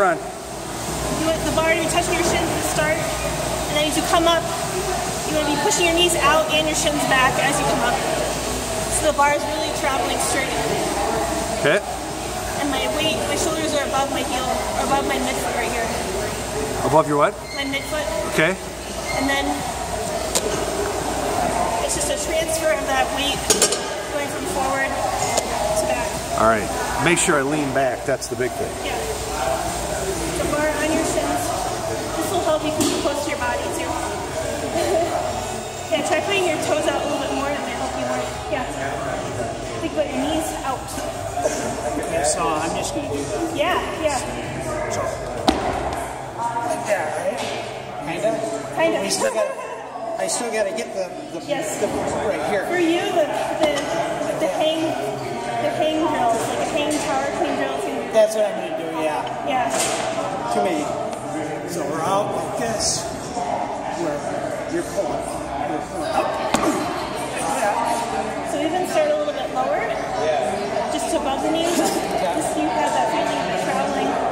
Run. You want the bar to be touching your shins at the start, and then as you come up, you want to be pushing your knees out and your shins back as you come up. So the bar is really traveling straight. Okay. And my weight, my shoulders are above my heel, or above my midfoot right here. Above your what? My midfoot. Okay. And then it's just a transfer of that weight going from forward to back. All right. Make sure I lean back. That's the big thing. Yeah. I'm just going to do that. Yeah, yeah. Like that, right? Kinda? Kind of. We still got I still got to get the, the, Yes. the right here. For you, the, the, the hang, the hang drills, like a hang power clean drills. and- That's what I'm going to do, yeah. Yeah. To me. So we're out like this. Where you're pulling. You're pulling oh. up. So even start a little bit lower. Yeah. Just above the knees. Just so you have that feeling of traveling. up.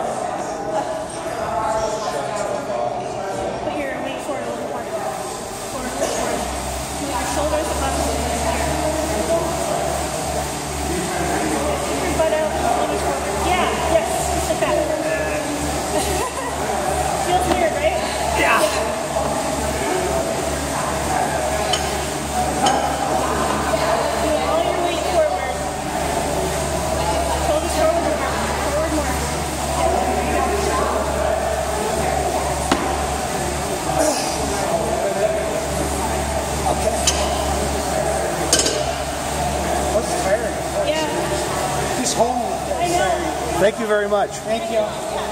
Put your weight forward a little more. Forward, a little forward. Move your shoulders above the knees here. Keep your butt out a little bit forward. Yeah, yes, just like that. Feels weird, right? Yeah. Do all your weight forward. Shoulders forward more. Forward more. Yeah, there you go. That's know. Thank you very much. Thank you.